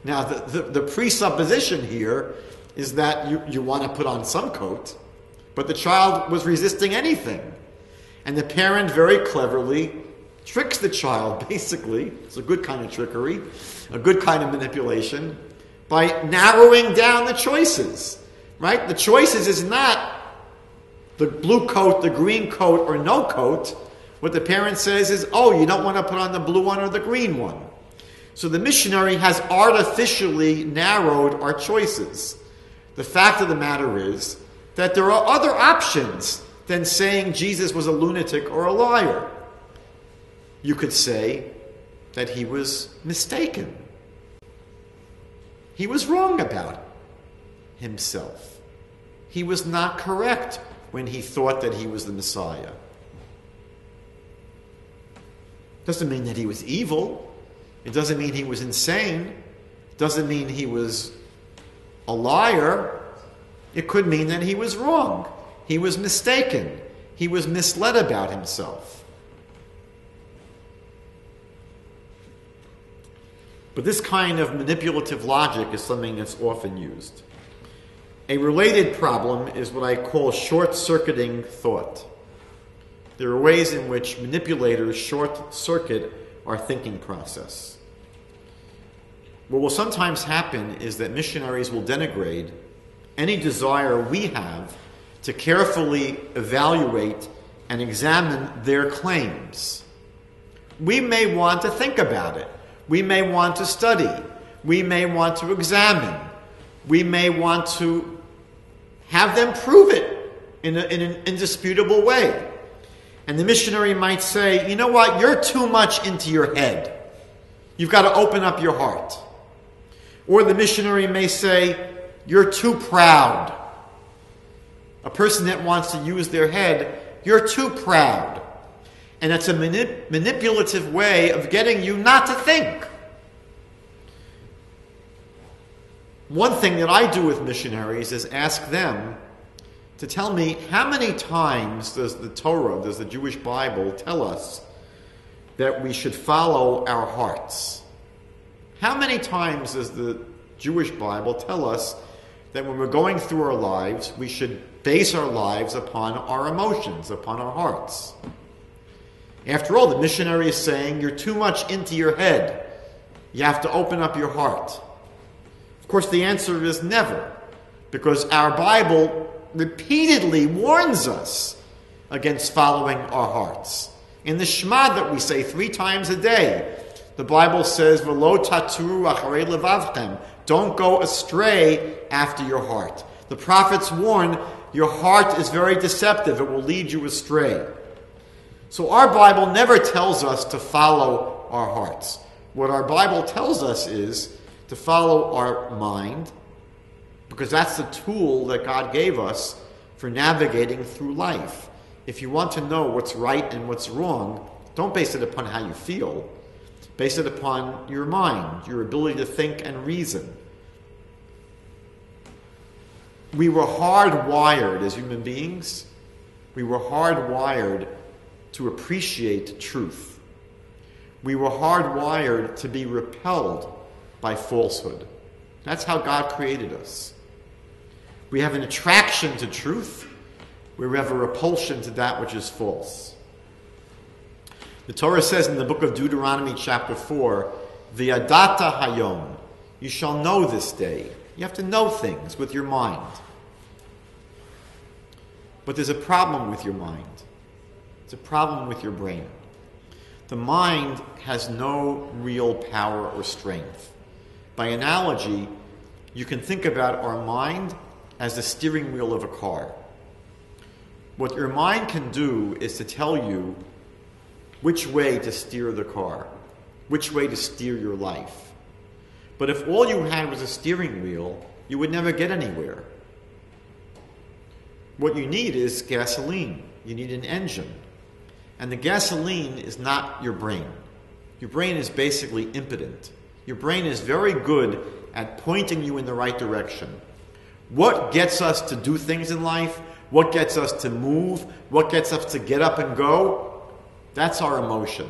Now, the, the, the presupposition here is that you, you want to put on some coat, but the child was resisting anything. And the parent very cleverly tricks the child, basically. It's a good kind of trickery, a good kind of manipulation, by narrowing down the choices. Right? The choices is not the blue coat, the green coat, or no coat. What the parent says is, oh, you don't want to put on the blue one or the green one. So the missionary has artificially narrowed our choices. The fact of the matter is that there are other options than saying Jesus was a lunatic or a liar. You could say that he was mistaken. He was wrong about himself. He was not correct when he thought that he was the Messiah. Doesn't mean that he was evil. It doesn't mean he was insane. It doesn't mean he was a liar. It could mean that he was wrong. He was mistaken. He was misled about himself. But this kind of manipulative logic is something that's often used. A related problem is what I call short circuiting thought. There are ways in which manipulators short circuit our thinking process. What will sometimes happen is that missionaries will denigrate any desire we have to carefully evaluate and examine their claims. We may want to think about it. We may want to study. We may want to examine. We may want to have them prove it in, a, in an indisputable way. And the missionary might say, you know what, you're too much into your head. You've got to open up your heart. Or the missionary may say, you're too proud. A person that wants to use their head, you're too proud. And it's a manip- manipulative way of getting you not to think. One thing that I do with missionaries is ask them to tell me how many times does the Torah, does the Jewish Bible tell us that we should follow our hearts? How many times does the Jewish Bible tell us that when we're going through our lives, we should base our lives upon our emotions, upon our hearts? After all, the missionary is saying you're too much into your head. You have to open up your heart Of course, the answer is never, because our Bible repeatedly warns us against following our hearts. In the Shema that we say three times a day, the Bible says, "Velo taturu acharei levavchem." Don't go astray after your heart. The prophets warn your heart is very deceptive; it will lead you astray. So our Bible never tells us to follow our hearts. What our Bible tells us is to follow our mind, because that's the tool that God gave us for navigating through life. If you want to know what's right and what's wrong, don't base it upon how you feel. Base it upon your mind, your ability to think and reason. We were hardwired as human beings, we were hardwired to appreciate truth. We were hardwired to be repelled by falsehood. That's how God created us. We have an attraction to truth, we have a repulsion to that which is false. The Torah says in the book of Deuteronomy, chapter 4, V'yadata hayom, you shall know this day. You have to know things with your mind. But there's a problem with your mind. It's a problem with your brain. The mind has no real power or strength. By analogy, you can think about our mind as the steering wheel of a car. What your mind can do is to tell you which way to steer the car, which way to steer your life. But if all you had was a steering wheel, you would never get anywhere. What you need is gasoline. You need an engine. And the gasoline is not your brain. Your brain is basically impotent. Your brain is very good at pointing you in the right direction. What gets us to do things in life, what gets us to move, what gets us to get up and go, that's our emotion.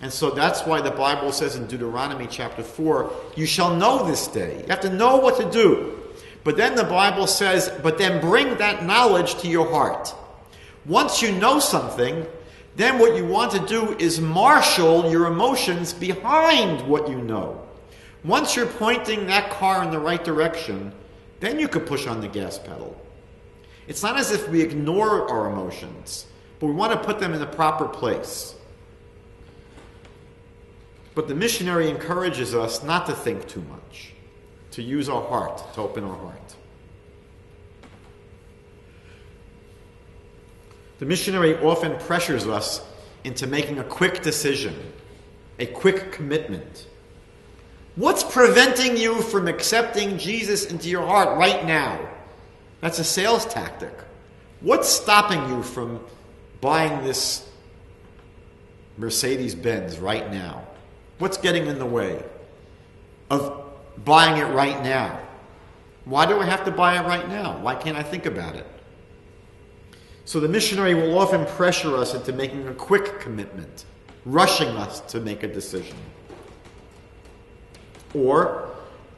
And so that's why the Bible says in Deuteronomy chapter 4, you shall know this day. You have to know what to do. But then the Bible says, but then bring that knowledge to your heart. Once you know something, then what you want to do is marshal your emotions behind what you know. Once you're pointing that car in the right direction, then you could push on the gas pedal. It's not as if we ignore our emotions, but we want to put them in the proper place. But the missionary encourages us not to think too much, to use our heart, to open our heart. The missionary often pressures us into making a quick decision, a quick commitment. What's preventing you from accepting Jesus into your heart right now? That's a sales tactic. What's stopping you from buying this Mercedes Benz right now? What's getting in the way of buying it right now? Why do I have to buy it right now? Why can't I think about it? So the missionary will often pressure us into making a quick commitment, rushing us to make a decision. Or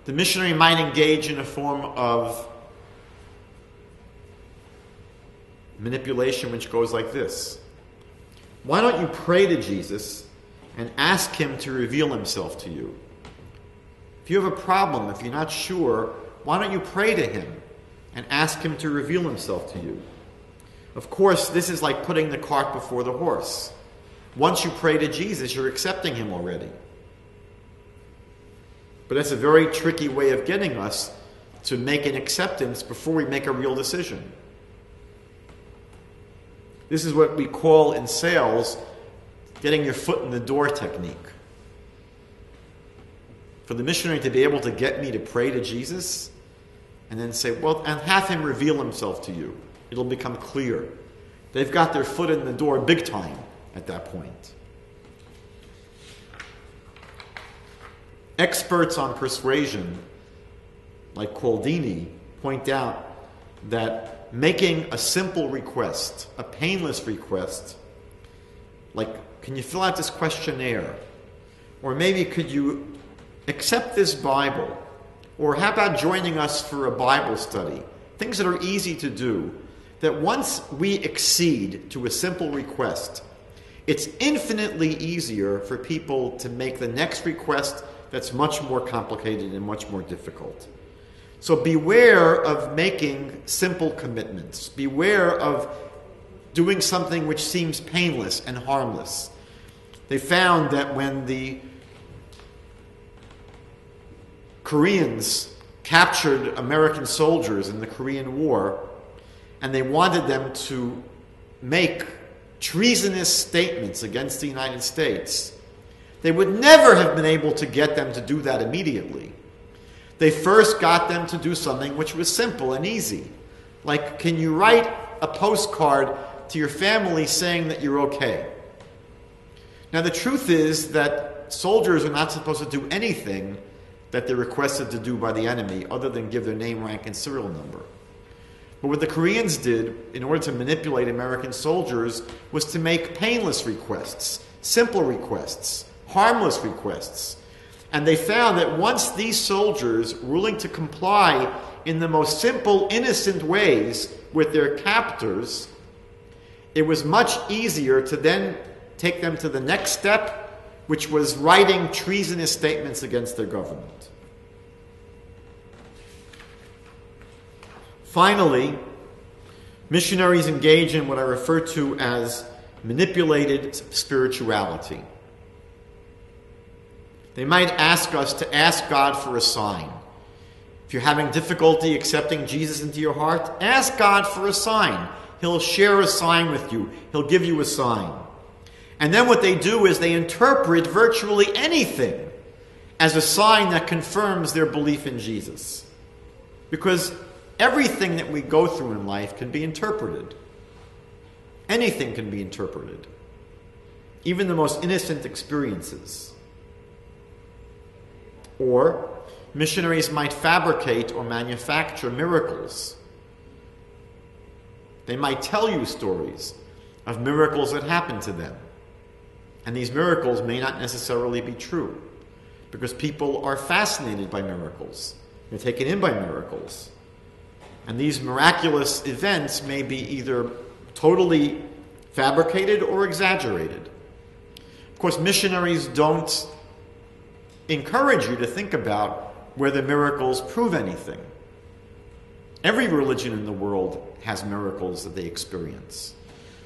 the missionary might engage in a form of manipulation which goes like this Why don't you pray to Jesus and ask him to reveal himself to you? If you have a problem, if you're not sure, why don't you pray to him and ask him to reveal himself to you? Of course, this is like putting the cart before the horse. Once you pray to Jesus, you're accepting him already. But that's a very tricky way of getting us to make an acceptance before we make a real decision. This is what we call in sales getting your foot in the door technique. For the missionary to be able to get me to pray to Jesus and then say, well, and have him reveal himself to you, it'll become clear. They've got their foot in the door big time at that point. Experts on persuasion, like Cialdini, point out that making a simple request, a painless request, like, can you fill out this questionnaire? Or maybe could you accept this Bible? Or how about joining us for a Bible study? Things that are easy to do. That once we accede to a simple request, it's infinitely easier for people to make the next request that's much more complicated and much more difficult. So beware of making simple commitments. Beware of doing something which seems painless and harmless. They found that when the Koreans captured American soldiers in the Korean War and they wanted them to make treasonous statements against the United States, they would never have been able to get them to do that immediately. They first got them to do something which was simple and easy. Like, can you write a postcard to your family saying that you're okay? Now, the truth is that soldiers are not supposed to do anything that they're requested to do by the enemy other than give their name, rank, and serial number. But what the Koreans did in order to manipulate American soldiers was to make painless requests, simple requests harmless requests. And they found that once these soldiers willing to comply in the most simple, innocent ways with their captors, it was much easier to then take them to the next step, which was writing treasonous statements against their government. Finally, missionaries engage in what I refer to as manipulated spirituality. They might ask us to ask God for a sign. If you're having difficulty accepting Jesus into your heart, ask God for a sign. He'll share a sign with you, He'll give you a sign. And then what they do is they interpret virtually anything as a sign that confirms their belief in Jesus. Because everything that we go through in life can be interpreted. Anything can be interpreted, even the most innocent experiences. Or missionaries might fabricate or manufacture miracles. They might tell you stories of miracles that happened to them. And these miracles may not necessarily be true because people are fascinated by miracles. They're taken in by miracles. And these miraculous events may be either totally fabricated or exaggerated. Of course, missionaries don't encourage you to think about whether miracles prove anything. Every religion in the world has miracles that they experience.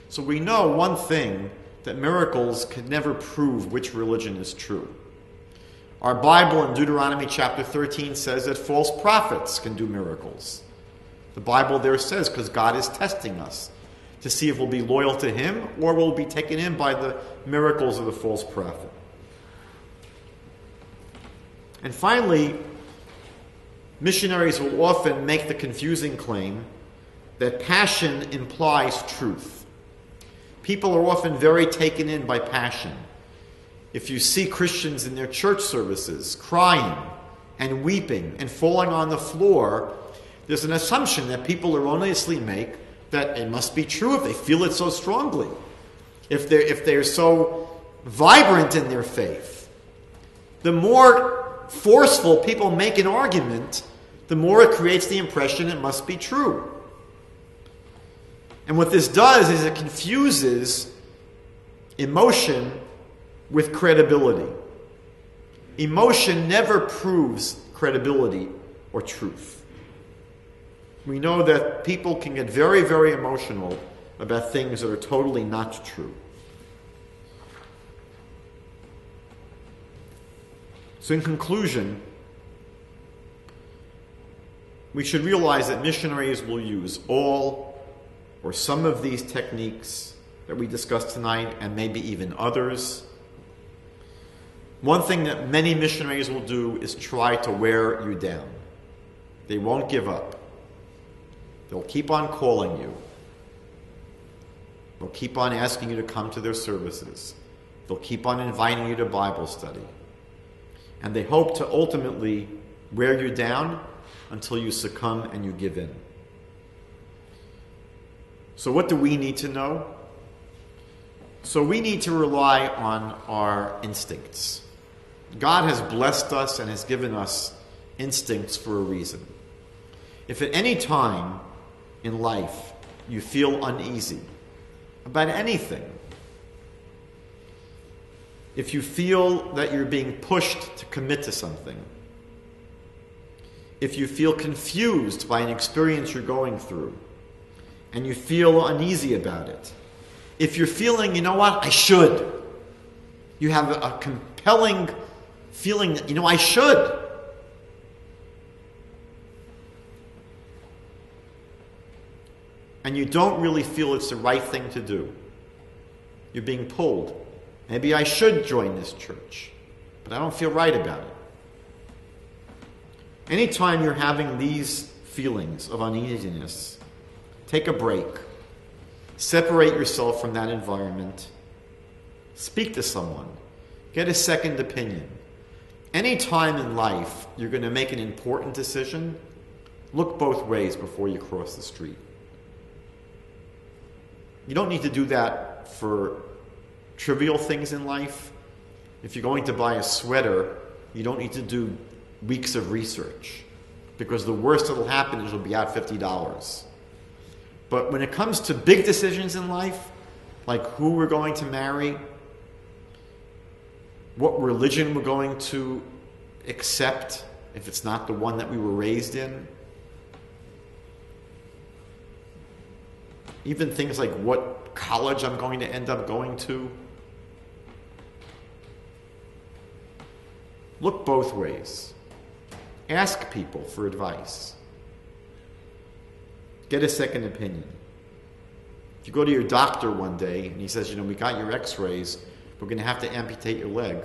So we know one thing that miracles can never prove which religion is true. Our Bible in Deuteronomy chapter 13 says that false prophets can do miracles. The Bible there says, because God is testing us, to see if we'll be loyal to him or we'll be taken in by the miracles of the false prophet. And finally, missionaries will often make the confusing claim that passion implies truth. People are often very taken in by passion. If you see Christians in their church services crying and weeping and falling on the floor, there's an assumption that people erroneously make that it must be true if they feel it so strongly, if they're, if they're so vibrant in their faith. The more forceful people make an argument, the more it creates the impression it must be true. And what this does is it confuses emotion with credibility. Emotion never proves credibility or truth we know that people can get very, very emotional about things that are totally not true. So, in conclusion, we should realize that missionaries will use all or some of these techniques that we discussed tonight, and maybe even others. One thing that many missionaries will do is try to wear you down. They won't give up. They'll keep on calling you. They'll keep on asking you to come to their services. They'll keep on inviting you to Bible study. And they hope to ultimately wear you down until you succumb and you give in. So, what do we need to know? So, we need to rely on our instincts. God has blessed us and has given us instincts for a reason. If at any time in life you feel uneasy about anything, if you feel that you're being pushed to commit to something, if you feel confused by an experience you're going through, and you feel uneasy about it, if you're feeling, you know what, I should, you have a, compelling feeling that, you know, I should. and you don't really feel it's the right thing to do. You're being pulled. Maybe I should join this church, but I don't feel right about it. Anytime you're having these feelings of uneasiness, take a break. Separate yourself from that environment. Speak to someone. Get a second opinion. Any time in life you're going to make an important decision, look both ways before you cross the street. You don't need to do that for trivial things in life. If you're going to buy a sweater, you don't need to do weeks of research because the worst that'll happen is it'll be out $50. But when it comes to big decisions in life, like who we're going to marry, what religion we're going to accept if it's not the one that we were raised in, even things like what college I'm going to end up going to. Look both ways. Ask people for advice. Get a second opinion. If you go to your doctor one day and he says, you know, we got your x rays, we're going to have to amputate your leg,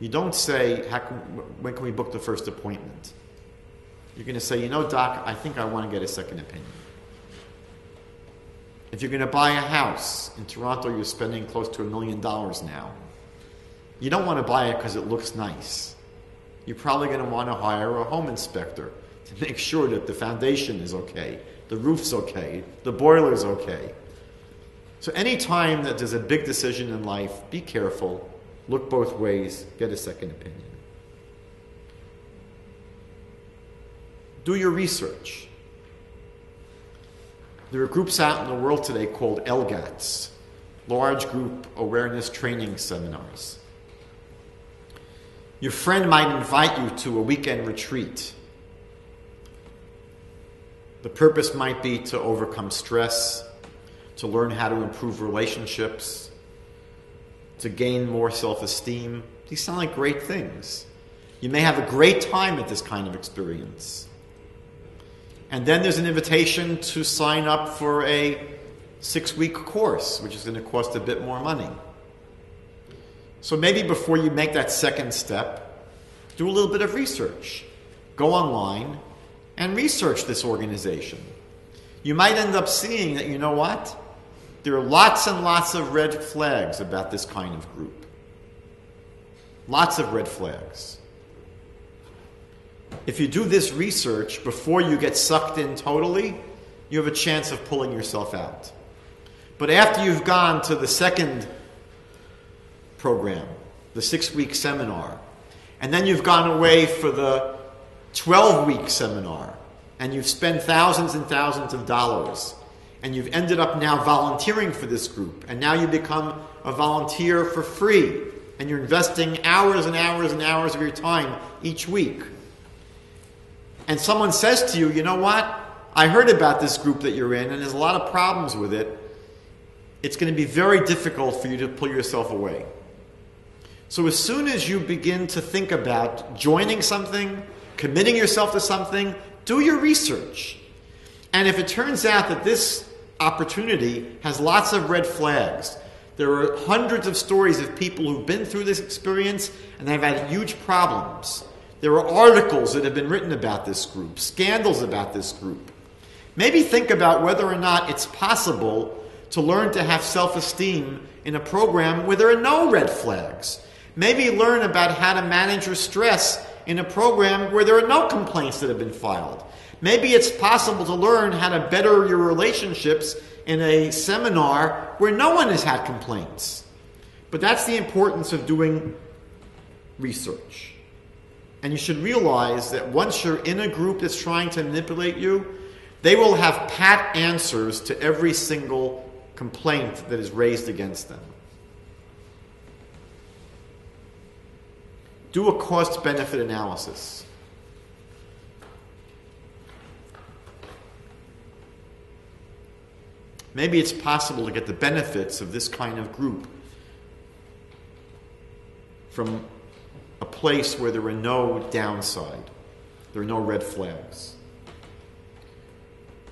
you don't say, can, when can we book the first appointment? You're going to say, you know, doc, I think I want to get a second opinion. If you're going to buy a house in Toronto, you're spending close to a million dollars now. You don't want to buy it because it looks nice. You're probably going to want to hire a home inspector to make sure that the foundation is okay, the roof's okay, the boiler's okay. So, anytime that there's a big decision in life, be careful, look both ways, get a second opinion. Do your research. There are groups out in the world today called LGATs, Large Group Awareness Training Seminars. Your friend might invite you to a weekend retreat. The purpose might be to overcome stress, to learn how to improve relationships, to gain more self esteem. These sound like great things. You may have a great time at this kind of experience. And then there's an invitation to sign up for a six week course, which is going to cost a bit more money. So maybe before you make that second step, do a little bit of research. Go online and research this organization. You might end up seeing that, you know what? There are lots and lots of red flags about this kind of group. Lots of red flags. If you do this research before you get sucked in totally, you have a chance of pulling yourself out. But after you've gone to the second program, the six week seminar, and then you've gone away for the 12 week seminar, and you've spent thousands and thousands of dollars, and you've ended up now volunteering for this group, and now you become a volunteer for free, and you're investing hours and hours and hours of your time each week. And someone says to you, you know what? I heard about this group that you're in, and there's a lot of problems with it. It's going to be very difficult for you to pull yourself away. So, as soon as you begin to think about joining something, committing yourself to something, do your research. And if it turns out that this opportunity has lots of red flags, there are hundreds of stories of people who've been through this experience and they've had huge problems. There are articles that have been written about this group, scandals about this group. Maybe think about whether or not it's possible to learn to have self esteem in a program where there are no red flags. Maybe learn about how to manage your stress in a program where there are no complaints that have been filed. Maybe it's possible to learn how to better your relationships in a seminar where no one has had complaints. But that's the importance of doing research. And you should realize that once you're in a group that's trying to manipulate you, they will have pat answers to every single complaint that is raised against them. Do a cost benefit analysis. Maybe it's possible to get the benefits of this kind of group from a place where there are no downside, there are no red flags.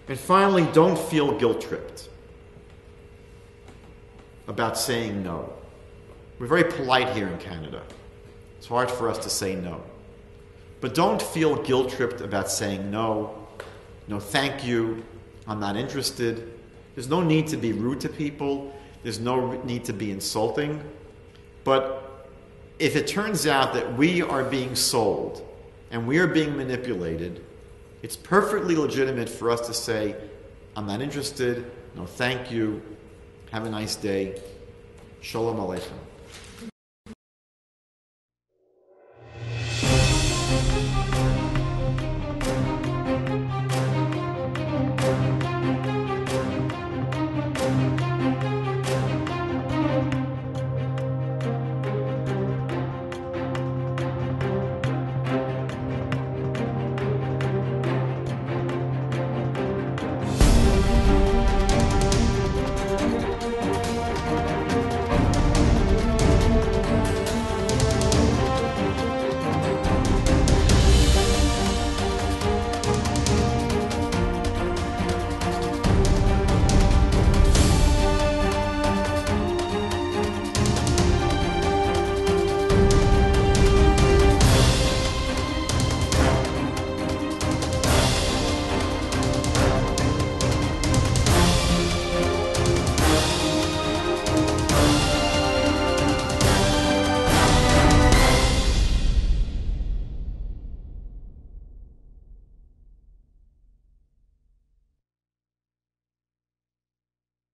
And finally, don't feel guilt tripped about saying no. We're very polite here in Canada. It's hard for us to say no. But don't feel guilt tripped about saying no, no thank you, I'm not interested. There's no need to be rude to people, there's no need to be insulting. But if it turns out that we are being sold and we are being manipulated, it's perfectly legitimate for us to say, I'm not interested, no thank you, have a nice day, Shalom Aleichem.